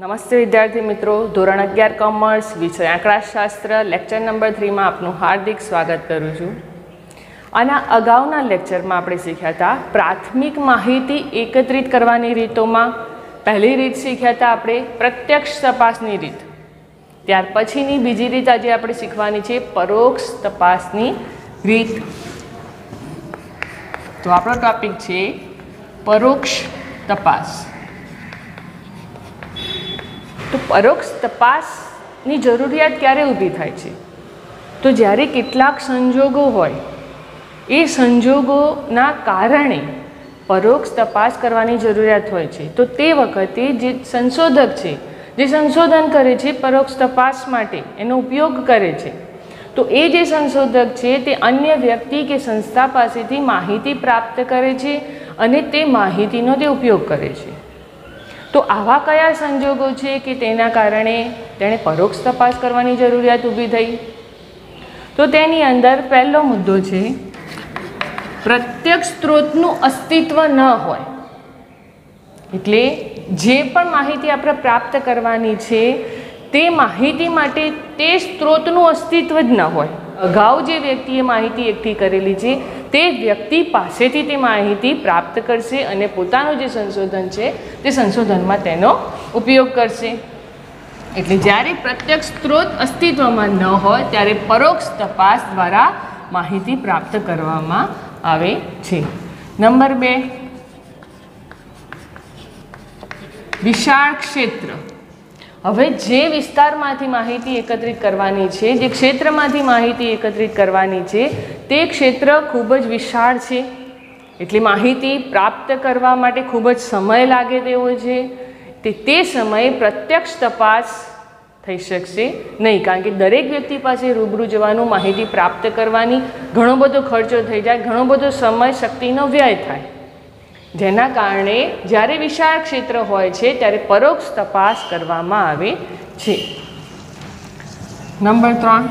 નમસ્તે વિદ્યાર્થી મિત્રો. ધોરણ અગિયાર કોમર્સ વિષય આંકડાશાસ્ત્ર લેક્ચર નંબર થ્રીમાં આપનું હાર્દિક સ્વાગત કરું છું. આના અગાઉના લેક્ચરમાં આપણે શીખ્યા હતા પ્રાથમિક માહિતી એકત્રિત કરવાની રીતોમાં. પહેલી રીત શીખ્યા હતા આપણે પ્રત્યક્ષ તપાસની રીત. ત્યાર પછીની બીજી રીત આજે આપણે શીખવાની છે પરોક્ષ તપાસની રીત. તો આપણો ટોપિક છે પરોક્ષ તપાસ. તો પરોક્ષ તપાસની જરૂરિયાત ક્યારે ઊભી થાય છે? તો જ્યારે કેટલાક સંજોગો હોય, એ સંજોગોના કારણે પરોક્ષ તપાસ કરવાની જરૂરિયાત હોય છે. તો તે વખતે જે સંશોધક છે, જે સંશોધન કરે છે પરોક્ષ તપાસ માટે, એનો ઉપયોગ કરે છે. તો એ જે સંશોધક છે, તે અન્ય વ્યક્તિ કે સંસ્થા પાસેથી માહિતી પ્રાપ્ત કરે છે અને તે માહિતીનો તે ઉપયોગ કરે છે. તો આવા કયા સંજોગો છે કે તેના કારણે તેણે પરોક્ષ તપાસ કરવાની જરૂરિયાત ઊભી થઈ? તો તેની અંદર પહેલો મુદ્દો છે, પ્રત્યક્ષ સ્ત્રોતનું અસ્તિત્વ ન હોય, એટલે જે પણ માહિતી આપણે પ્રાપ્ત કરવાની છે, તે માહિતી માટે તે સ્ત્રોતનું અસ્તિત્વ જ ન હોય. અગાઉ જે વ્યક્તિએ માહિતી એકઠી કરેલી છે, તે વ્યક્તિ પાસેથી તે માહિતી પ્રાપ્ત કરશે અને પોતાનું જે સંશોધન છે, તે સંશોધનમાં તેનો ઉપયોગ કરશે. એટલે જ્યારે પ્રત્યક્ષ સ્ત્રોત અસ્તિત્વમાં ન હોય, ત્યારે પરોક્ષ તપાસ દ્વારા માહિતી પ્રાપ્ત કરવામાં આવે છે. નંબર બે. વિશાળ ક્ષેત્ર. હવે જે વિસ્તારમાંથી માહિતી એકત્રિત કરવાની છે, જે ક્ષેત્રમાંથી માહિતી એકત્રિત કરવાની છે, તે ક્ષેત્ર ખૂબ જ વિશાળ છે. એટલે માહિતી પ્રાપ્ત કરવા માટે ખૂબ જ સમય લાગે તેવો છે. તે તે સમયે પ્રત્યક્ષ તપાસ થઈ શકશે નહીં, કારણ કે દરેક વ્યક્તિ પાસે રૂબરૂ જવાનું માહિતી પ્રાપ્ત કરવાની ઘણો બધો ખર્ચો થઈ જાય, ઘણો બધો સમય શક્તિનો વ્યય થાય. જેના કારણે જ્યારે વિશાળ ક્ષેત્ર હોય છે, ત્યારે પરોક્ષ તપાસ કરવામાં આવે છે. નંબર ત્રણ.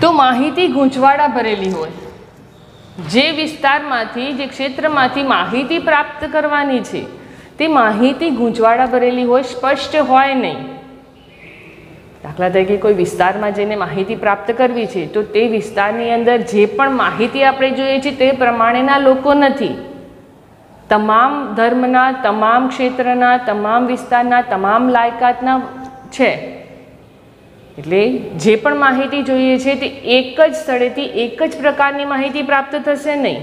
તો માહિતી ગૂંચવાડા ભરેલી હોય. જે વિસ્તારમાંથી, જે ક્ષેત્રમાંથી માહિતી પ્રાપ્ત કરવાની છે તે માહિતી ગૂંચવાડા ભરેલી હોય, સ્પષ્ટ હોય નહીં. દાખલા તરીકે કોઈ વિસ્તારમાં જઈને માહિતી પ્રાપ્ત કરવી છે, તો તે વિસ્તારની અંદર જે પણ માહિતી આપણે જોઈએ છીએ તે પ્રમાણેના લોકો નથી. તમામ ધર્મના, તમામ ક્ષેત્રના, તમામ વિસ્તારના, તમામ લાયકાતના છે. એટલે જે પણ માહિતી જોઈએ છે તે એક જ સ્થળેથી એક જ પ્રકારની માહિતી પ્રાપ્ત થશે નહીં.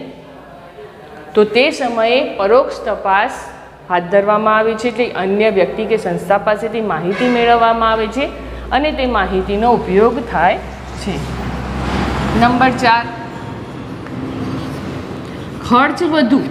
તો તે સમયે પરોક્ષ તપાસ હાથ ધરવામાં આવે છે એટલે અન્ય વ્યક્તિ કે સંસ્થા પાસેથી માહિતી મેળવવામાં આવે છે અને તે માહિતીનો ઉપયોગ થાય છે. નંબર ચાર. ખર્ચ વધુ.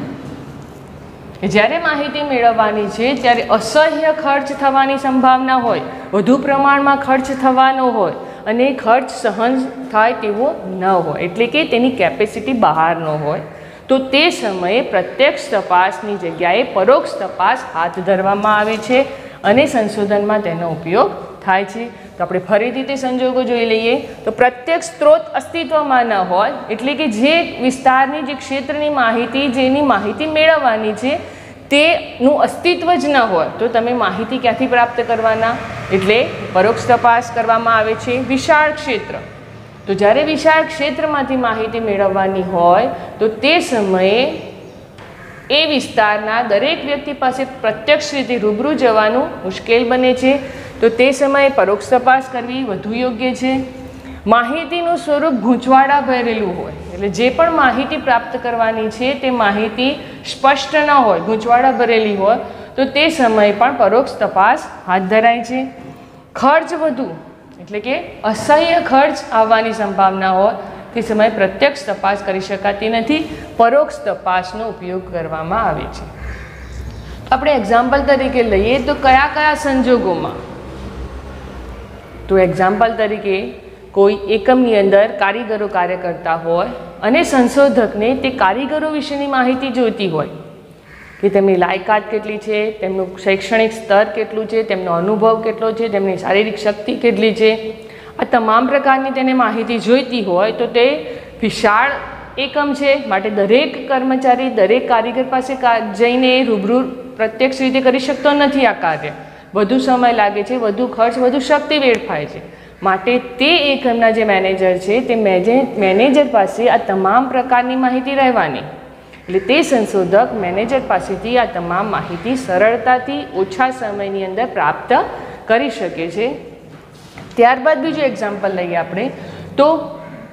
જ્યારે માહિતી મેળવવાની છે, ત્યારે અસહ્ય ખર્ચ થવાની સંભાવના હોય. વધુ પ્રમાણમાં ખર્ચ થવાનો હોય અને ખર્ચ સહન થાય તેવો ન હોય. એટલે કે તેની કેપેસિટી બહારનો હોય. તો તે સમયે પ્રત્યક્ષ તપાસની જગ્યાએ પરોક્ષ તપાસ હાથ ધરવામાં આવે છે અને સંશોધનમાં તેનો ઉપયોગ થાય છે. તો આપણે ફરીથી તે સંજોગો જોઈ લઈએ. તો પ્રત્યક્ષ સ્ત્રોત અસ્તિત્વમાં ન હોય, એટલે કે જે વિસ્તારની જે ક્ષેત્રની માહિતી, જેની માહિતી મેળવવાની છે, તેનું અસ્તિત્વ જ ન હોય, તો તમે માહિતી ક્યાંથી પ્રાપ્ત કરવાના? એટલે પરોક્ષ તપાસ કરવામાં આવે છે. વિશાળ ક્ષેત્ર. તો જ્યારે વિશાળ ક્ષેત્રમાંથી માહિતી મેળવવાની હોય, તો તે સમયે એ વિસ્તારના દરેક વ્યક્તિ પાસે પ્રત્યક્ષ રીતે રૂબરૂ જવાનું મુશ્કેલ બને છે. તો તે સમયે પરોક્ષ તપાસ કરવી વધુ યોગ્ય છે. માહિતીનું સ્વરૂપ ગૂંચવાડા ભરેલું હોય, એટલે જે પણ માહિતી પ્રાપ્ત કરવાની છે, તે માહિતી સ્પષ્ટ ન હોય, ગૂંચવાડા ભરેલી હોય, તો તે સમયે પણ પરોક્ષ તપાસ હાથ ધરાય છે. ખર્ચ વધુ એટલે કે અસહ્ય ખર્ચ આવવાની સંભાવના હોય તે સમયે પ્રત્યક્ષ તપાસ કરી શકાતી નથી. પરોક્ષ તપાસનો ઉપયોગ કરવામાં આવે છે. આપણે એક્ઝામ્પલ તરીકે લઈએ તો કયા કયા સંજોગોમાં? તો એક્ઝામ્પલ તરીકે કોઈ એકમની અંદર કારીગરો કાર્ય કરતા હોય અને સંશોધકને તે કારીગરો વિશેની માહિતી જોઈતી હોય. કે તેમની લાયકાત કેટલી છે, તેમનું શૈક્ષણિક સ્તર કેટલું છે, તેમનો અનુભવ કેટલો છે, તેમની શારીરિક શક્તિ કેટલી છે. આ તમામ પ્રકારની તેને માહિતી જોઈતી હોય તો તે વિશાળ એકમ છે, માટે દરેક કર્મચારી, દરેક કારીગર પાસે જઈને રૂબરૂ પ્રત્યક્ષ રીતે કરી શકતો નથી આ કાર્ય. વધુ સમય લાગે છે, વધુ ખર્ચ, વધુ શક્તિ વેડફાય છે. માટે તે એકમના જે મેનેજર છે, તે મેનેજર પાસે આ તમામ પ્રકારની માહિતી રહેવાની. એટલે તે સંશોધક મેનેજર પાસેથી આ તમામ માહિતી સરળતાથી ઓછા સમયની અંદર પ્રાપ્ત કરી શકે છે. ત્યારબાદ બીજું એક્ઝામ્પલ લઈએ આપણે. તો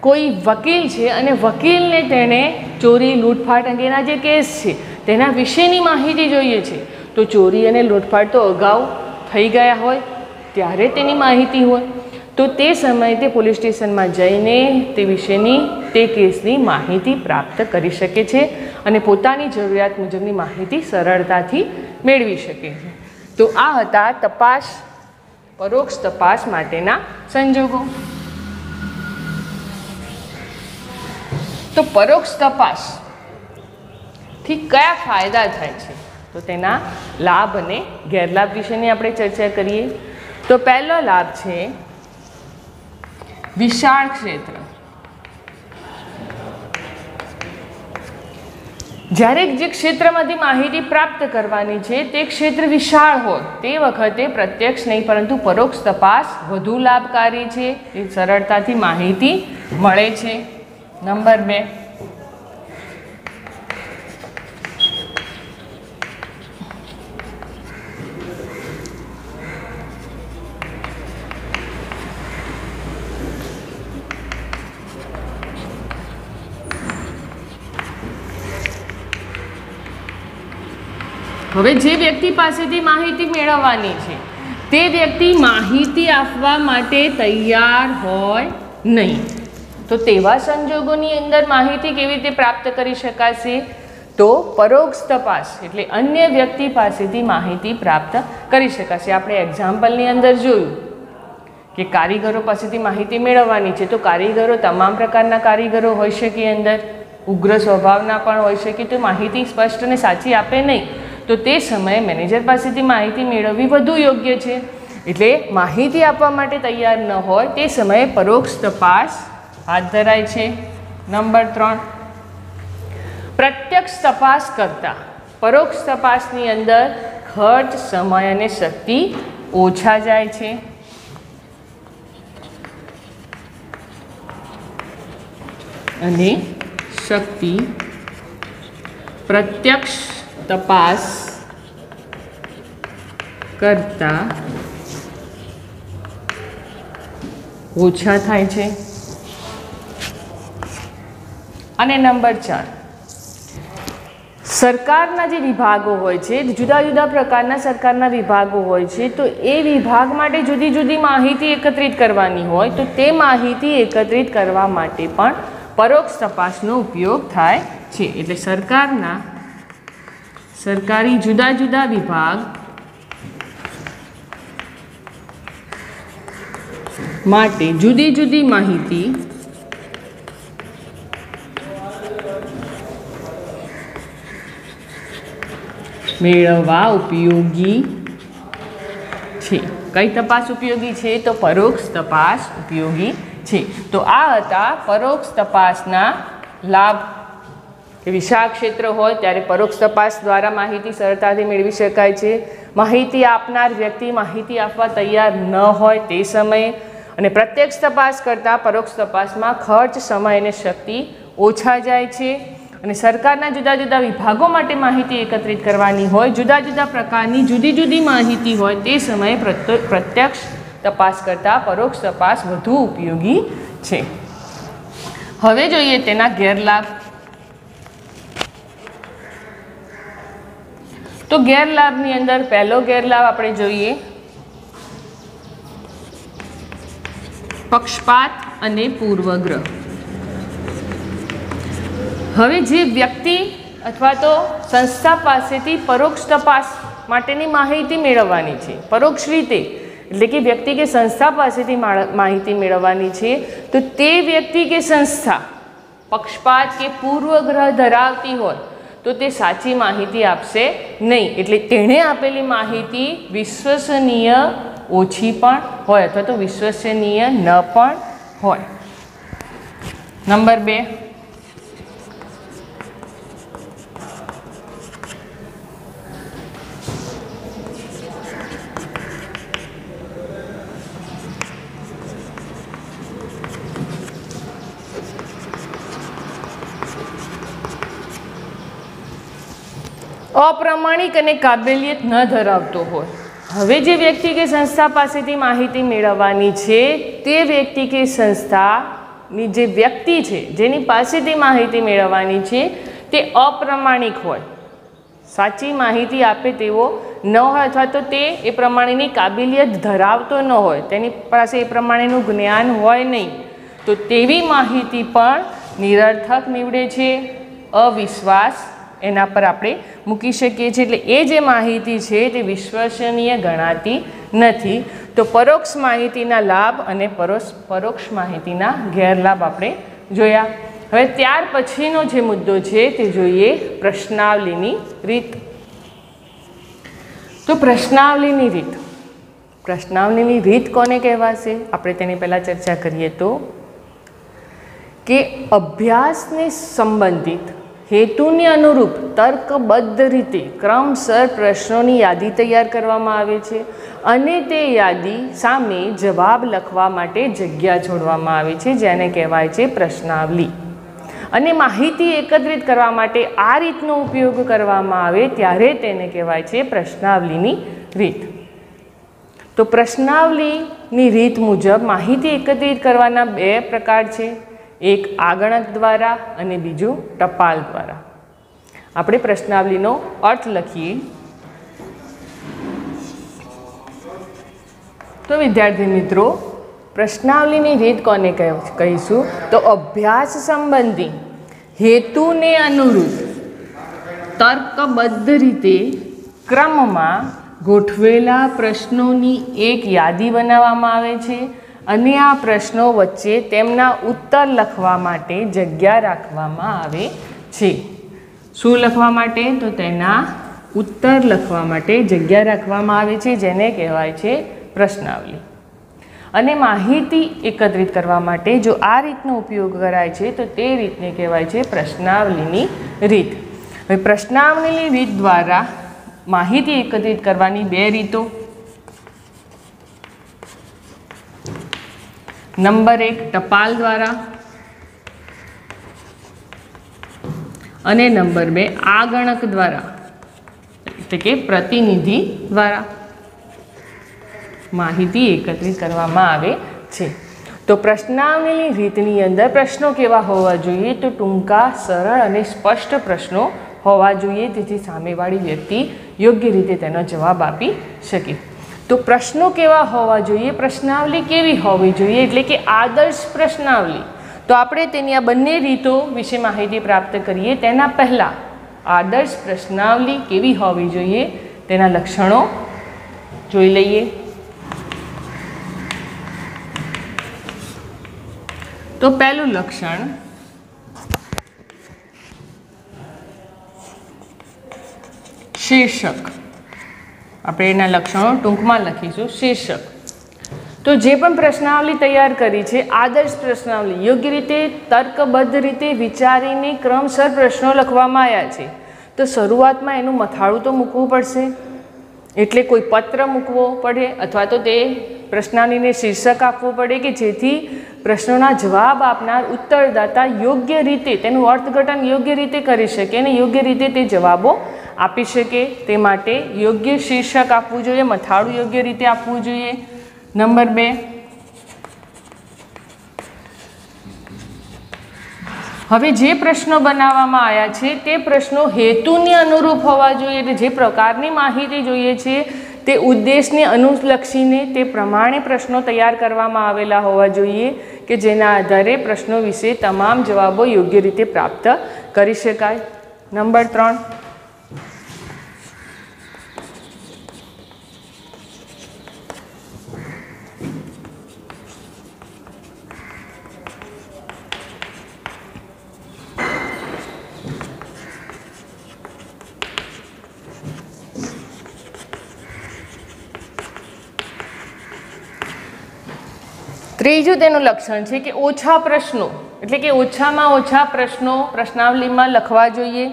કોઈ વકીલ છે અને વકીલને તેણે ચોરી, લૂંટફાટ અંગેના જે કેસ છે, તેના વિશેની માહિતી જોઈએ છે. તો ચોરી અને લૂંટફાટ તો અગાઉ થઈ ગયા હોય, ત્યારે તેની માહિતી હોય. તો તે સમયે તે પોલીસ સ્ટેશનમાં જઈને તે વિશેની તે કેસની માહિતી પ્રાપ્ત કરી શકે છે અને પોતાની જરૂરિયાત મુજબની માહિતી સરળતાથી મેળવી શકે છે. તો આ હતા તપાસ, પરોક્ષ તપાસ માટેના સંજોગો. તો પરોક્ષ તપાસથી કયા ફાયદા થાય છે? તો તેના લાભ અને ગેરલાભ વિશેની આપણે ચર્ચા કરીએ. તો પહેલો લાભ છે વિશાળ ક્ષેત્ર. જ્યારે જે ક્ષેત્રમાંથી માહિતી પ્રાપ્ત કરવાની છે, તે ક્ષેત્ર વિશાળ હોય તે વખતે પ્રત્યક્ષ નહીં, પરંતુ પરોક્ષ તપાસ વધુ લાભકારી છે. એ સરળતાથી માહિતી મળે છે. નંબર બે. હવે જે વ્યક્તિ પાસેથી માહિતી મેળવવાની છે, તે વ્યક્તિ માહિતી આપવા માટે તૈયાર હોય નહીં. તો તેવા સંજોગોની અંદર માહિતી કેવી રીતે પ્રાપ્ત કરી શકાશે? તો પરોક્ષ તપાસ એટલે અન્ય વ્યક્તિ પાસેથી માહિતી પ્રાપ્ત કરી શકાશે. આપણે એક્ઝામ્પલની અંદર જોયું કે કારીગરો પાસેથી માહિતી મેળવવાની છે, તો કારીગરો તમામ પ્રકારના કારીગરો હોઈ શકે અંદર. ઉગ્ર સ્વભાવના પણ હોઈ શકે, તો માહિતી સ્પષ્ટ અને સાચી આપે નહીં. તો તે સમયે મેનેજર પાસેથી માહિતી મેળવવી વધુ યોગ્ય છે. એટલે માહિતી આપવા માટે તૈયાર ન હોય તે સમયે પરોક્ષ તપાસ હાથ ધરાય છે. નંબર ત્રણ. પ્રત્યક્ષ તપાસ કરતાં પરોક્ષ તપાસની અંદર ખર્ચ, સમય અને શક્તિ ઓછા જાય છે. અને શક્તિ પ્રત્યક્ષ તપાસ કરતા ઓછા થાય છે. અને નંબર ચાર. સરકારના જે વિભાગો હોય છે, જુદા જુદા પ્રકારના સરકારના વિભાગો હોય છે, તો એ વિભાગ માટે જુદી જુદી માહિતી એકત્રિત કરવાની હોય, તો તે માહિતી એકત્રિત કરવા માટે પણ પરોક્ષ તપાસનો ઉપયોગ થાય છે. એટલે સરકારના સરકારી જુદા જુદા વિભાગ. માટે જુદી જુદી માહિતી. મેળવવા ઉપયોગી છે. કઈ તપાસ ઉપયોગી છે? તો પરોક્ષ તપાસ ઉપયોગી છે. તો આ હતા પરોક્ષ તપાસના લાભ કે વિશાળ ક્ષેત્ર હોય ત્યારે પરોક્ષ તપાસ દ્વારા માહિતી સરળતાથી મેળવી શકાય છે. માહિતી આપનાર વ્યક્તિ માહિતી આપવા તૈયાર ન હોય તે સમયે અને પ્રત્યક્ષ તપાસ કરતાં પરોક્ષ તપાસમાં ખર્ચ, સમય અને શક્તિ ઓછા જાય છે. અને સરકારના જુદા જુદા વિભાગો માટે માહિતી એકત્રિત કરવાની હોય, જુદા જુદા પ્રકારની જુદી જુદી માહિતી હોય તે સમયે પ્રત્ય- પ્રત્યક્ષ તપાસ કરતાં પરોક્ષ તપાસ વધુ ઉપયોગી છે. હવે જોઈએ તેના ગેરલાભ તો ગેરલાભની અંદર પહેલો ગેરલાભ આપણે જોઈએ. પક્ષપાત અને પૂર્વગ્રહ. હવે જે વ્યક્તિ અથવા તો સંસ્થા પાસેથી પરોક્ષ તપાસ માટેની માહિતી મેળવવાની છે, પરોક્ષ રીતે, એટલે કે વ્યક્તિ કે સંસ્થા પાસેથી માહિતી મેળવવાની છે, તો તે વ્યક્તિ કે સંસ્થા પક્ષપાત કે પૂર્વગ્રહ ધરાવતી હોય તો તે સાચી માહિતી આપશે નહીં. એટલે તેણે આપેલી માહિતી વિશ્વસનીય ઓછી પણ હોય અથવા તો વિશ્વસનીય ન પણ હોય. નંબર બે. અપ્રમાણિક અને કાબેલિયત ન ધરાવતો હોય. હવે જે વ્યક્તિ કે સંસ્થા પાસેથી માહિતી મેળવવાની છે, તે વ્યક્તિ કે સંસ્થાની જે વ્યક્તિ છે, જેની પાસેથી માહિતી મેળવવાની છે, તે અપ્રમાણિક હોય. સાચી માહિતી આપે તેવો ન હોય અથવા તો તે એ પ્રમાણેની કાબેલિયત ધરાવતો ન હોય, તેની પાસે એ પ્રમાણેનું જ્ઞાન હોય નહીં, તો તેવી માહિતી પણ નિરર્થક નીવડે છે. અવિશ્વાસ એના પર આપણે મૂકી શકીએ છીએ. એટલે એ જે માહિતી છે તે વિશ્વસનીય ગણાતી નથી. તો પરોક્ષ માહિતીના લાભ અને પરોક્ષ પરોક્ષ માહિતીના ગેરલાભ આપણે જોયા. હવે ત્યાર પછીનો જે મુદ્દો છે તે જોઈએ પ્રશ્નાવલીની રીત. તો પ્રશ્નાવલીની રીત. પ્રશ્નાવલીની રીત કોને કહેવાશે? આપણે તેની પહેલાં ચર્ચા કરીએ તો. કે અભ્યાસને સંબંધિત હેતુને અનુરૂપ તર્કબદ્ધ રીતે ક્રમસર પ્રશ્નોની યાદી તૈયાર કરવામાં આવે છે અને તે યાદી સામે જવાબ લખવા માટે જગ્યા છોડવામાં આવે છે, જેને કહેવાય છે પ્રશ્નાવલી. અને માહિતી એકત્રિત કરવા માટે આ રીતનો ઉપયોગ કરવામાં આવે ત્યારે તેને કહેવાય છે પ્રશ્નાવલીની રીત. તો પ્રશ્નાવલીની રીત મુજબ માહિતી એકત્રિત કરવાના બે પ્રકાર છે. એક આગણક દ્વારા અને બીજું ટપાલ દ્વારા. આપણે પ્રશ્નાવલીનો અર્થ લખીએ. તો વિદ્યાર્થી મિત્રો, પ્રશ્નાવલીની રીત કોને કહીશું? તો અભ્યાસ સંબંધી હેતુને અનુરૂપ તર્કબદ્ધ રીતે ક્રમમાં ગોઠવેલા પ્રશ્નોની એક યાદી બનાવવામાં આવે છે. અને આ પ્રશ્નો વચ્ચે તેમના ઉત્તર લખવા માટે જગ્યા રાખવામાં આવે છે. શું લખવા માટે? તો તેના ઉત્તર લખવા માટે જગ્યા રાખવામાં આવે છે, જેને કહેવાય છે પ્રશ્નાવલી. અને માહિતી એકત્રિત કરવા માટે જો આ રીતનો ઉપયોગ કરાય છે, તો તે રીતને કહેવાય છે પ્રશ્નાવલીની રીત. હવે પ્રશ્નાવલીની રીત દ્વારા માહિતી એકત્રિત કરવાની બે રીતો. નંબર એક ટપાલ દ્વારા. અને નંબર બે આગણક દ્વારા. એટલે કે પ્રતિનિધિ દ્વારા. માહિતી એકત્રિત કરવામાં આવે છે. તો પ્રશ્નાવલીની રીતની અંદર પ્રશ્નો કેવા હોવા જોઈએ? તો ટૂંકા, સરળ અને સ્પષ્ટ પ્રશ્નો હોવા જોઈએ. જેથી સામેવાળી વ્યક્તિ યોગ્ય રીતે તેનો જવાબ આપી શકે. તો પ્રશ્નો કેવા હોવા જોઈએ? પ્રશ્નાવલી કેવી હોવી જોઈએ? એટલે કે આદર્શ પ્રશ્નાવલી. તો આપણે તેની આ બંને રીતો વિશે માહિતી પ્રાપ્ત કરીએ. તેના પહેલાં, આદર્શ પ્રશ્નાવલી કેવી હોવી જોઈએ? તેના લક્ષણો જોઈ લઈએ. તો પહેલું લક્ષણ, શીર્ષક. આપણે એના લક્ષણો ટૂંકમાં લખીશું. શીર્ષક. તો જે પણ પ્રશ્નાવલી તૈયાર કરી છે, આદર્શ પ્રશ્નાવલી, યોગ્ય રીતે, તર્કબદ્ધ રીતે વિચારીને ક્રમસર પ્રશ્નો લખવામાં આવ્યા છે. તો શરૂઆતમાં એનું મથાળું તો મૂકવું પડશે. એટલે કોઈ પત્ર મૂકવો પડે અથવા તો તે પ્રશ્નાવલીને શીર્ષક આપવું પડે કે જેથી પ્રશ્નોના જવાબ આપનાર ઉત્તરદાતા યોગ્ય રીતે, તેનું અર્થઘટન યોગ્ય રીતે કરી શકે અને યોગ્ય રીતે તે જવાબો આપી શકે તે માટે યોગ્ય શીર્ષક આપવું જોઈએ, મથાળું યોગ્ય રીતે આપવું જોઈએ. નંબર બે. હવે જે પ્રશ્નો બનાવવામાં આવ્યા છે તે પ્રશ્નો હેતુને અનુરૂપ હોવા જોઈએ એટલે જે પ્રકારની માહિતી જોઈએ છે તે ઉદ્દેશને અનુલક્ષીને તે પ્રમાણે પ્રશ્નો તૈયાર કરવામાં આવેલા હોવા જોઈએ કે જેના આધારે પ્રશ્નો વિશે તમામ જવાબો યોગ્ય રીતે પ્રાપ્ત કરી શકાય. નંબર ત્રણ. ત્રીજું તેનું લક્ષણ છે કે ઓછા પ્રશ્નો, એટલે કે ઓછામાં ઓછા પ્રશ્નો પ્રશ્નાવલીમાં લખવા જોઈએ.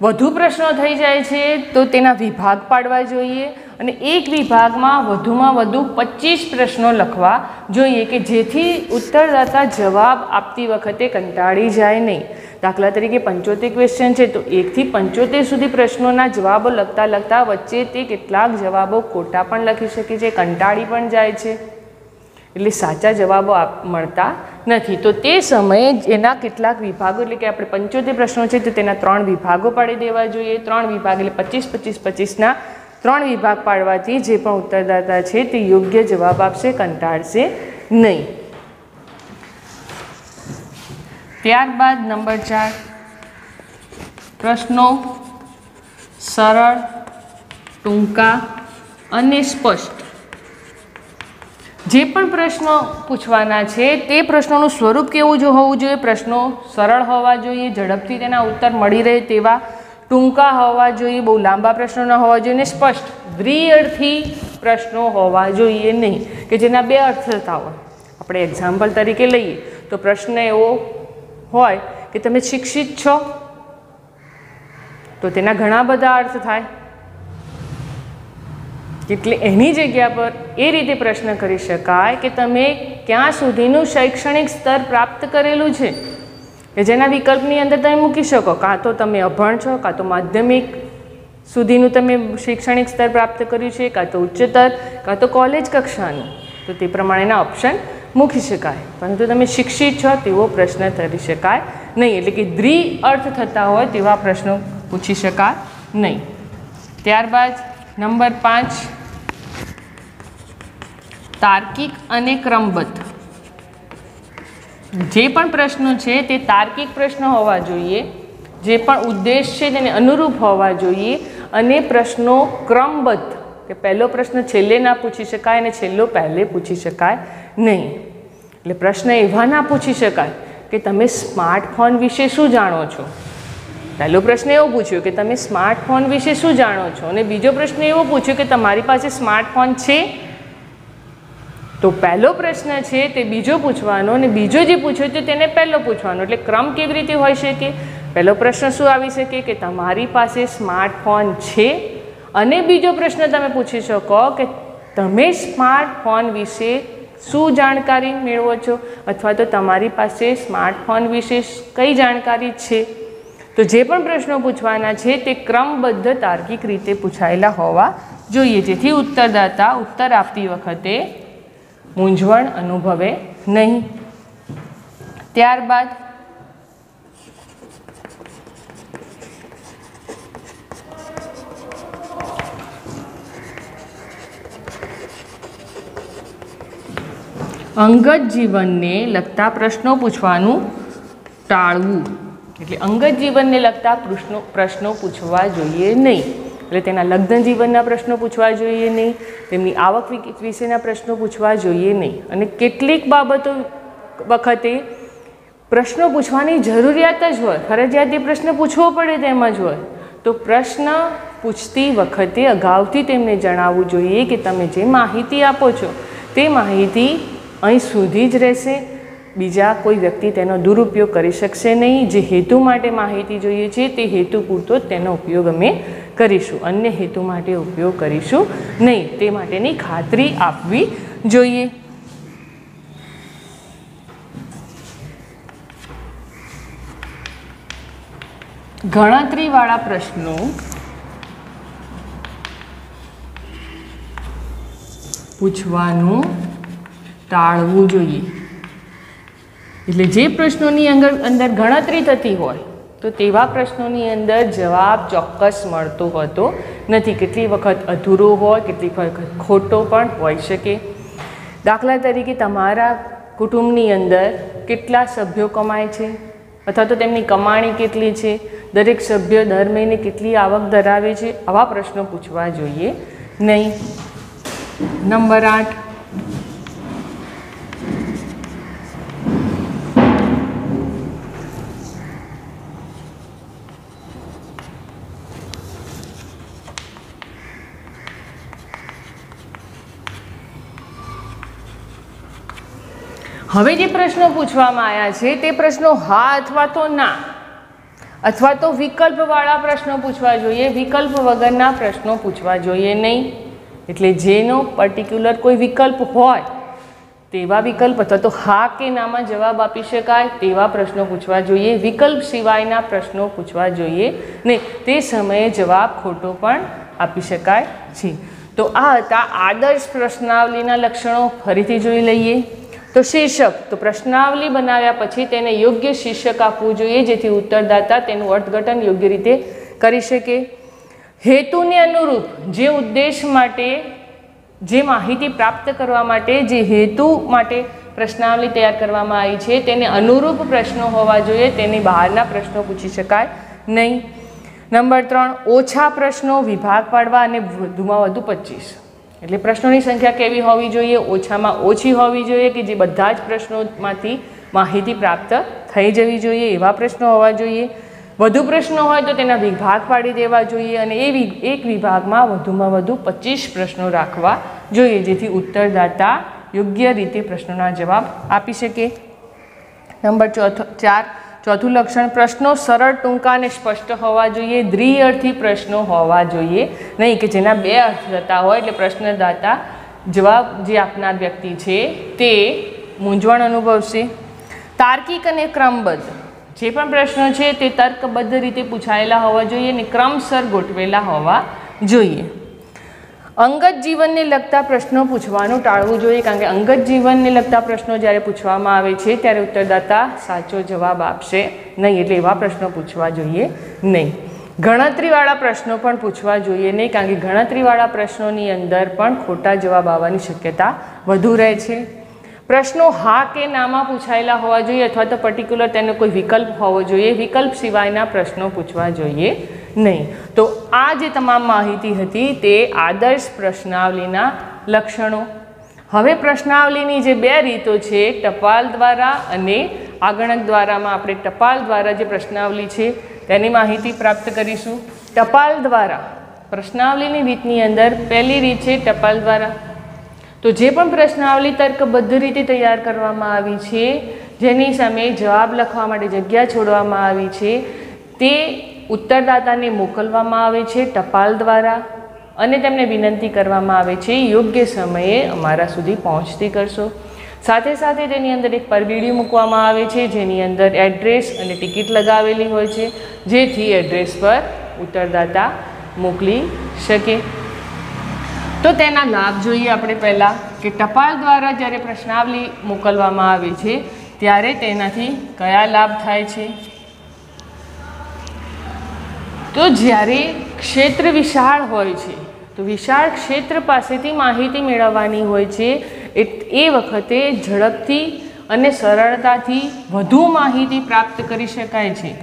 વધુ પ્રશ્નો થઈ જાય છે તો તેના વિભાગ પાડવા જોઈએ અને એક વિભાગમાં વધુમાં વધુ પચીસ પ્રશ્નો લખવા જોઈએ કે જેથી ઉત્તરદાતા જવાબ આપતી વખતે કંટાળી જાય નહીં. દાખલા તરીકે પંચોતેર ક્વેશ્ચન છે તો એકથી પંચોતેર સુધી પ્રશ્નોના જવાબો લખતા લખતા વચ્ચે તે કેટલાક જવાબો ખોટા પણ લખી શકે છે, કંટાળી પણ જાય છે. એટલે સાચા જવાબો આપ મળતા નથી. તો તે સમયે એના કેટલાક વિભાગો, એટલે કે આપણે પંચોતેર પ્રશ્નો છે, તો તેના ત્રણ વિભાગો પાડી દેવા જોઈએ. ત્રણ વિભાગ, એટલે પચીસ પચીસ, પચીસના ત્રણ વિભાગ પાડવાથી જે પણ ઉત્તરદાતા છે, તે યોગ્ય જવાબ આપશે, કંટાળશે નહીં. ત્યારબાદ નંબર ચાર, પ્રશ્નો સરળ, ટૂંકા અને સ્પષ્ટ. જે પણ પ્રશ્નો પૂછવાના છે, તે પ્રશ્નોનું સ્વરૂપ કેવું જો હોવું જોઈએ? પ્રશ્નો સરળ હોવા જોઈએ, ઝડપથી તેના ઉત્તર મળી રહે તેવા ટૂંકા હોવા જોઈએ, બહુ લાંબા પ્રશ્નો ન હોવા જોઈએ અને સ્પષ્ટ દ્વિઅર્થી પ્રશ્નો હોવા જોઈએ નહીં, કે જેના બે અર્થ થતા હોય. આપણે એક્ઝામ્પલ તરીકે લઈએ, તો પ્રશ્ન એવો હોય કે તમે શિક્ષિત છો, તો તેના ઘણા બધા અર્થ થાય. એટલે એની જગ્યા પર એ રીતે પ્રશ્ન કરી શકાય કે તમે ક્યાં સુધીનું શૈક્ષણિક સ્તર પ્રાપ્ત કરેલું છે. કે જેના વિકલ્પની અંદર તમે મૂકી શકો. કાં તો તમે અભણ છો, કાં તો માધ્યમિક સુધીનું તમે શૈક્ષણિક સ્તર પ્રાપ્ત કર્યું છે, કાં તો ઉચ્ચતર, કાં તો કોલેજ કક્ષાનું. તો તે પ્રમાણેના ઓપ્શન મૂકી શકાય. પરંતુ તમે શિક્ષિત છો તેવો પ્રશ્ન કરી શકાય નહીં. એટલે કે દ્વિ અર્થ થતા હોય તેવા પ્રશ્નો પૂછી શકાય નહીં. ત્યારબાદ નંબર પાંચ તાર્કિક અને ક્રમબદ્ધ. જે પણ પ્રશ્નો છે તે તાર્કિક પ્રશ્નો હોવા જોઈએ, જે પણ ઉદ્દેશ છે તેને અનુરૂપ હોવા જોઈએ, અને પ્રશ્નો ક્રમબદ્ધ. કે પહેલો પ્રશ્ન છેલ્લે ના પૂછી શકાય અને છેલ્લો પહેલે પૂછી શકાય નહીં. એટલે પ્રશ્ન એવા ના પૂછી શકાય કે તમે સ્માર્ટફોન વિશે શું જાણો છો? પહેલો પ્રશ્ન એવો પૂછ્યો કે તમે સ્માર્ટફોન વિશે શું જાણો છો? અને બીજો પ્રશ્ન એવો પૂછ્યો કે તમારી પાસે સ્માર્ટફોન છે? તો પહેલો પ્રશ્ન છે તે બીજો પૂછવાનો અને બીજો જે પૂછ્યો તો તેને પહેલો પૂછવાનો. એટલે ક્રમ કેવી રીતે હોઈ શકે? પહેલો પ્રશ્ન શું આવી શકે? કે તમારી પાસે સ્માર્ટફોન છે? અને બીજો પ્રશ્ન તમે પૂછી શકો કે તમે સ્માર્ટફોન વિશે શું જાણકારી મેળવો છો? અથવા તો તમારી પાસે સ્માર્ટફોન વિશે કઈ જાણકારી છે? તો જે પણ પ્રશ્નો પૂછવાના છે તે ક્રમબદ્ધ તાર્કિક રીતે પૂછાયેલા હોવા જોઈએ. જેથી ઉત્તરદાતા ઉત્તર આપતી વખતે મૂંઝવણ અનુભવે નહીં. ત્યારબાદ અંગત જીવનને લગતા પ્રશ્નો પૂછવાનું ટાળવું. એટલે અંગત જીવનને લગતા પ્રશ્નો પ્રશ્નો પૂછવા જોઈએ નહીં. એટલે તેના લગ્ન જીવનના પ્રશ્નો પૂછવા જોઈએ નહીં, તેમની આવક વિશેના પ્રશ્નો પૂછવા જોઈએ નહીં. અને કેટલીક બાબતો વખતે પ્રશ્નો પૂછવાની જરૂરિયાત જ હોય. ફરજિયાત એ પ્રશ્ન પૂછવો પડે તેમ જ હોય. તો પ્રશ્ન પૂછતી વખતે અગાઉથી તેમને જણાવવું જોઈએ કે તમે જે માહિતી આપો છો, તે માહિતી અહીં સુધી જ રહેશે. બીજા કોઈ વ્યક્તિ તેનો દુરુપયોગ કરી શકશે નહીં. જે હેતુ માટે માહિતી જોઈએ છે, તે હેતુ પૂરતો તેનો ઉપયોગ અમે કરીશું. અન્ય હેતુ માટે ઉપયોગ કરીશું નહીં. તે માટેની ખાતરી આપવી જોઈએ. ગણતરીવાળા પ્રશ્નો. પૂછવાનું ટાળવું જોઈએ. એટલે જે પ્રશ્નોની અંદર અંદર ગણતરી થતી હોય તો તેવા પ્રશ્નોની અંદર જવાબ ચોક્કસ મળતો હોતો. નથી, કેટલી વખત અધૂરો હોય, કેટલી વખત ખોટો પણ હોઈ શકે. દાખલા તરીકે તમારા કુટુંબની અંદર કેટલા સભ્યો કમાય છે? અથવા તો તેમની કમાણી કેટલી છે? દરેક સભ્ય દર મહિને કેટલી આવક ધરાવે છે? આવા પ્રશ્નો પૂછવા જોઈએ નહીં. નંબર આઠ. હવે જે પ્રશ્નો પૂછવામાં આવ્યા છે, તે પ્રશ્નો હા અથવા તો ના. અથવા તો વિકલ્પવાળા પ્રશ્નો પૂછવા જોઈએ, વિકલ્પ વગરના પ્રશ્નો પૂછવા જોઈએ નહીં. એટલે જેનો પર્ટિક્યુલર કોઈ વિકલ્પ હોય, તેવા વિકલ્પ અથવા તો હા કે નામાં જવાબ આપી શકાય તેવા પ્રશ્નો પૂછવા જોઈએ, વિકલ્પ સિવાયના પ્રશ્નો પૂછવા જોઈએ નહીં. તે સમયે જવાબ ખોટો પણ આપી શકાય છે. તો આ હતા આદર્શ પ્રશ્નાવલીના લક્ષણો. ફરીથી જોઈ લઈએ. તો શીર્ષક, તો પ્રશ્નાવલી બનાવ્યા પછી તેને યોગ્ય શીર્ષક આપવું જોઈએ, જેથી ઉત્તરદાતા તેનું અર્થઘટન યોગ્ય રીતે કરી શકે. હેતુને અનુરૂપ જે ઉદ્દેશ માટે, જે માહિતી પ્રાપ્ત કરવા માટે, જે હેતુ માટે પ્રશ્નાવલી તૈયાર કરવામાં આવી છે, તેને અનુરૂપ પ્રશ્નો હોવા જોઈએ, તેની બહારના પ્રશ્નો પૂછી શકાય નહીં. નંબર ત્રણ, ઓછા પ્રશ્નો વિભાગ પાડવા અને વધુમાં વધુ પચીસ. એટલે પ્રશ્નોની સંખ્યા કેવી હોવી જોઈએ? ઓછામાં ઓછી હોવી જોઈએ કે જે બધા જ પ્રશ્નોમાંથી માહિતી પ્રાપ્ત થઈ જવી જોઈએ? એવા પ્રશ્નો હોવા જોઈએ. વધુ પ્રશ્નો હોય તો તેના વિભાગ પાડી દેવા જોઈએ અને એ એક વિભાગમાં વધુમાં વધુ પચીસ પ્રશ્નો રાખવા જોઈએ, જેથી ઉત્તરદાતા યોગ્ય રીતે પ્રશ્નોના જવાબ આપી શકે. નંબર ચોથો, ચાર ચોથું લક્ષણ, પ્રશ્નો સરળ, ટૂંકા અને સ્પષ્ટ હોવા જોઈએ. દ્વિઅર્થી પ્રશ્નો હોવા જોઈએ. નહીં કે જેના બે અર્થ થતા હોય એટલે પ્રશ્નદાતા જવાબ જે આપનાર વ્યક્તિ છે તે મૂંઝવણ અનુભવશે. તાર્કિક અને ક્રમબદ્ધ. જે પણ પ્રશ્નો છે તે તર્કબદ્ધ રીતે પૂછાયેલા હોવા જોઈએ અને ક્રમસર ગોઠવેલા હોવા જોઈએ. અંગત જીવનને લગતા પ્રશ્નો પૂછવાનું ટાળવું જોઈએ, કારણ કે અંગત જીવનને લગતા પ્રશ્નો જ્યારે પૂછવામાં આવે છે, ત્યારે ઉત્તરદાતા સાચો જવાબ આપશે નહીં, એટલે એવા પ્રશ્નો પૂછવા જોઈએ નહીં. ગણતરીવાળા પ્રશ્નો પણ પૂછવા જોઈએ નહીં, કારણ કે ગણતરીવાળા પ્રશ્નોની અંદર પણ ખોટા જવાબ આવવાની શક્યતા વધુ રહે છે. પ્રશ્નો હા કે નામાં પૂછાયેલા હોવા જોઈએ, અથવા તો પર્ટિક્યુલર તેનો કોઈ વિકલ્પ હોવો જોઈએ. વિકલ્પ સિવાયના પ્રશ્નો પૂછવા જોઈએ નહીં. તો આ જે તમામ માહિતી હતી તે આદર્શ પ્રશ્નાવલીના લક્ષણો. હવે પ્રશ્નાવલીની જે બે રીતો છે, ટપાલ દ્વારા અને આગણક દ્વારામાં આપણે ટપાલ દ્વારા જે પ્રશ્નાવલી છે, તેની માહિતી પ્રાપ્ત કરીશું. ટપાલ દ્વારા, પ્રશ્નાવલીની રીતની અંદર પહેલી રીત છે ટપાલ દ્વારા. તો જે પણ પ્રશ્નાવલી તર્કબદ્ધ રીતે તૈયાર કરવામાં આવી છે, જેની સામે જવાબ લખવા માટે જગ્યા છોડવામાં આવી છે, તે ઉત્તરદાતાને મોકલવામાં આવે છે ટપાલ દ્વારા અને તેમને વિનંતી કરવામાં આવે છે, યોગ્ય સમયે અમારા સુધી પહોંચતી કરશો. સાથે સાથે તેની અંદર એક પરબીડી મૂકવામાં આવે છે, જેની અંદર એડ્રેસ અને ટિકિટ લગાવેલી હોય છે, જેથી એડ્રેસ પર ઉત્તરદાતા મોકલી શકે. તો તેના લાભ જોઈએ આપણે પહેલાં કે ટપાલ દ્વારા જ્યારે પ્રશ્નાવલી મોકલવામાં આવે છે, ત્યારે તેનાથી કયા લાભ થાય છે? તો જ્યારે ક્ષેત્ર વિશાળ હોય છે, તો વિશાળ ક્ષેત્ર પાસેથી માહિતી મેળવવાની હોય છે, એ વખતે ઝડપથી અને સરળતાથી વધુ માહિતી પ્રાપ્ત કરી શકાય છે.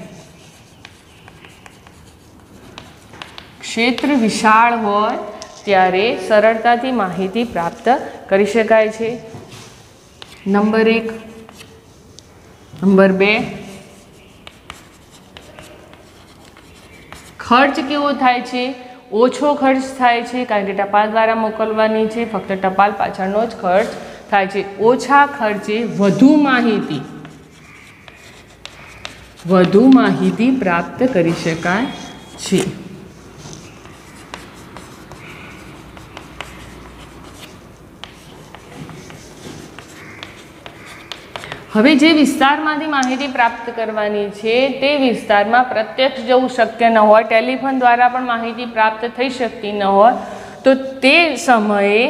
ક્ષેત્ર વિશાળ હોય ત્યારે સરળતાથી માહિતી પ્રાપ્ત કરી શકાય છે. નંબર એક. નંબર બે. ખર્ચ કેવો થાય છે? ઓછો ખર્ચ થાય છે કારણ કે ટપાલ દ્વારા મોકલવાની છે, ફક્ત ટપાલ પાછળનો જ ખર્ચ થાય છે. ઓછા ખર્ચે વધુ માહિતી. વધુ માહિતી પ્રાપ્ત કરી શકાય છે. હવે જે વિસ્તારમાંથી માહિતી પ્રાપ્ત કરવાની છે, તે વિસ્તારમાં પ્રત્યક્ષ જવું શક્ય ન હોય, ટેલિફોન દ્વારા પણ માહિતી પ્રાપ્ત થઈ શકતી ન હોય, તો તે સમયે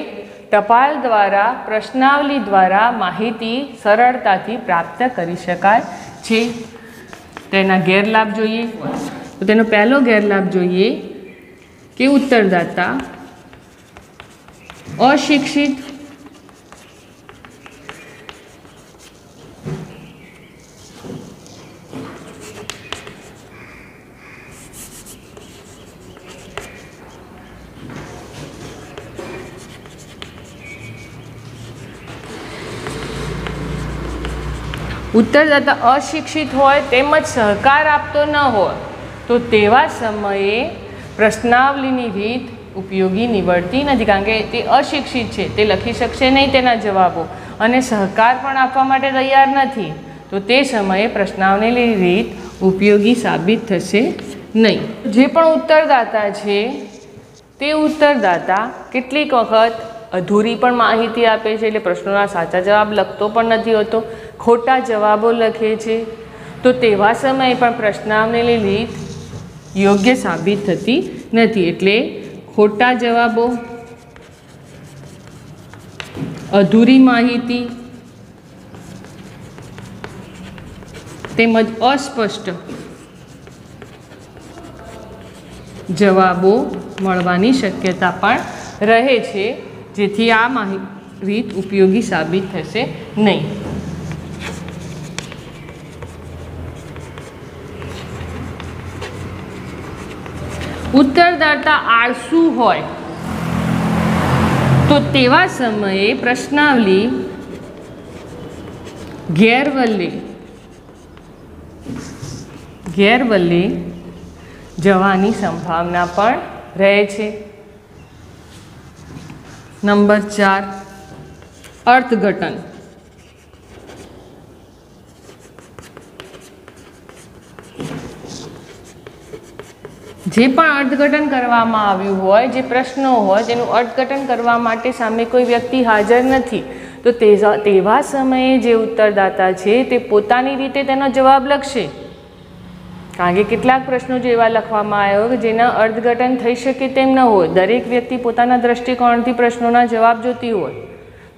ટપાલ દ્વારા, પ્રશ્નાવલી દ્વારા માહિતી સરળતાથી પ્રાપ્ત કરી શકાય છે. તેના ગેરલાભ જોઈએ. તો તેનો પહેલો ગેરલાભ જોઈએ કે ઉત્તરદાતા અશિક્ષિત ઉત્તરદાતા અશિક્ષિત હોય તેમજ સહકાર આપતો ન હોય, તો તેવા સમયે પ્રશ્નાવલીની રીત ઉપયોગી નીવડતી નથી, કારણ કે તે અશિક્ષિત છે, તે લખી શકશે નહીં તેના જવાબો અને સહકાર પણ આપવા માટે તૈયાર નથી, તો તે સમયે પ્રશ્નાવલીની રીત ઉપયોગી સાબિત થશે નહીં. જે પણ ઉત્તરદાતા છે, તે ઉત્તરદાતા કેટલીક વખત અધૂરી પણ માહિતી આપે છે, એટલે પ્રશ્નોના સાચા જવાબ લખતો પણ નથી હોતો ખોટા જવાબો લખે છે, તો તેવા સમયે પણ પ્રશ્નાવલીની રીત યોગ્ય સાબિત થતી નથી. એટલે ખોટા જવાબો, અધૂરી માહિતી તેમજ અસ્પષ્ટ જવાબો મળવાની શક્યતા પણ રહે છે, જેથી આ માહિતી રીત ઉપયોગી સાબિત થશે નહીં. ઉત્તરદાતા આળસુ હોય. તો તેવા સમયે પ્રશ્નાવલી ગેરવલ્લી ગેરવલ્લી જવાની સંભાવના પણ રહે છે. નંબર ચાર, અર્થઘટન. જે પણ અર્થઘટન કરવામાં આવ્યું હોય, જે પ્રશ્નો હોય તેનું અર્થઘટન કરવા માટે સામે કોઈ વ્યક્તિ હાજર નથી, તો તેવા સમયે જે ઉત્તરદાતા છે, તે પોતાની રીતે તેનો જવાબ લખશે. કારણ કે કેટલાક પ્રશ્નો જો એવા લખવામાં આવ્યો કે જેના અર્થઘટન થઈ શકે તેમ ન હોય, દરેક વ્યક્તિ પોતાના દ્રષ્ટિકોણથી પ્રશ્નોના જવાબ જોતી હોય,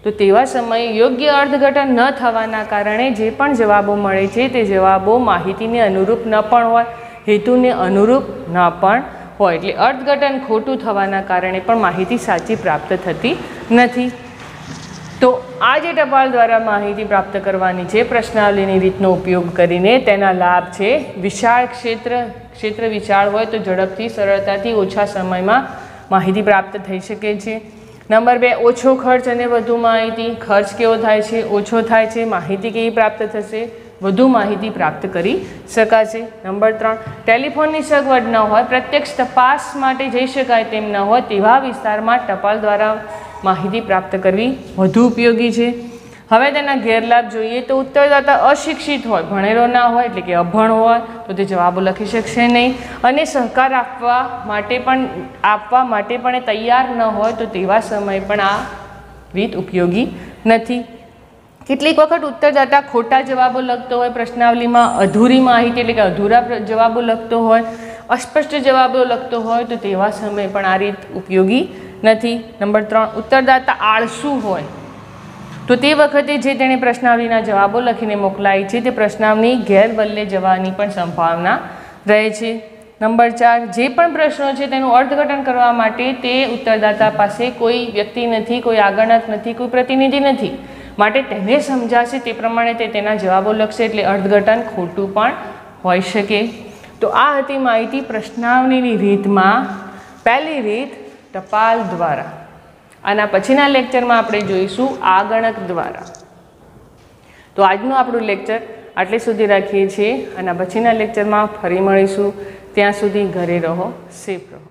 તો તેવા સમયે યોગ્ય અર્થઘટન ન થવાના કારણે જે પણ જવાબો મળે છે, તે જવાબો માહિતીને અનુરૂપ ન પણ હોય હેતુને અનુરૂપ ન પણ હોય. એટલે અર્થઘટન ખોટું થવાના કારણે પણ માહિતી સાચી પ્રાપ્ત થતી નથી. તો આ જે ટપાલ દ્વારા માહિતી પ્રાપ્ત કરવાની છે પ્રશ્નાવલીની રીતનો ઉપયોગ કરીને તેના લાભ છે. વિશાળ ક્ષેત્ર ક્ષેત્ર વિશાળ હોય તો ઝડપથી, સરળતાથી, ઓછા સમયમાં માહિતી પ્રાપ્ત થઈ શકે છે. નંબર બે, ઓછો ખર્ચ અને વધુ માહિતી. ખર્ચ કેવો થાય છે? ઓછો થાય છે. માહિતી કેવી પ્રાપ્ત થશે? વધુ માહિતી પ્રાપ્ત કરી શકાશે. નંબર ત્રણ, ટેલિફોનની સગવડ ન હોય, પ્રત્યક્ષ તપાસ માટે જઈ શકાય તેમ ન હોય તેવા વિસ્તારમાં ટપાલ દ્વારા માહિતી પ્રાપ્ત કરવી વધુ ઉપયોગી છે. હવે તેના ગેરલાભ જોઈએ તો ઉત્તરદાતા અશિક્ષિત હોય, ભણેલો ના હોય એટલે કે અભણ હોય, તો તે જવાબો લખી શકશે નહીં. અને સહકાર આપવા માટે પણ, આપવા માટે પણ તૈયાર ન હોય તો તેવા સમયે પણ આ રીત ઉપયોગી નથી. કેટલીક વખત ઉત્તરદાતા ખોટા જવાબો લખતો હોય, પ્રશ્નાવલીમાં અધૂરી માહિતી એટલે કે અધૂરા જવાબો લખતો હોય, અસ્પષ્ટ જવાબો લખતો હોય, તો તેવા સમયે પણ આ રીત ઉપયોગી નથી. નંબર ત્રણ, ઉત્તરદાતા આળસુ હોય. તો તે વખતે જે તેણે પ્રશ્નાવલીના જવાબો લખીને મોકલાય છે, તે પ્રશ્નાવલી ગેરબલ્લે જવાની પણ સંભાવના રહે છે. નંબર ચાર, જે પણ પ્રશ્નો છે તેનું અર્થઘટન કરવા માટે તે ઉત્તરદાતા પાસે કોઈ વ્યક્તિ નથી, કોઈ આગળનાથ નથી, કોઈ પ્રતિનિધિ નથી. માટે તેને સમજાશે તે પ્રમાણે તે તેના જવાબો લખશે એટલે અર્થઘટન ખોટું પણ હોઈ શકે. તો આ હતી માહિતી પ્રશ્નાવલીની રીતમાં. પહેલી રીત, ટપાલ દ્વારા. આના પછીના લેક્ચરમાં આપણે જોઈશું આગણક દ્વારા. તો આજનું આપણું લેક્ચર આટલે સુધી રાખીએ છીએ. આના પછીના લેક્ચરમાં ફરી મળીશું. ત્યાં સુધી ઘરે રહો, સેફ રહો.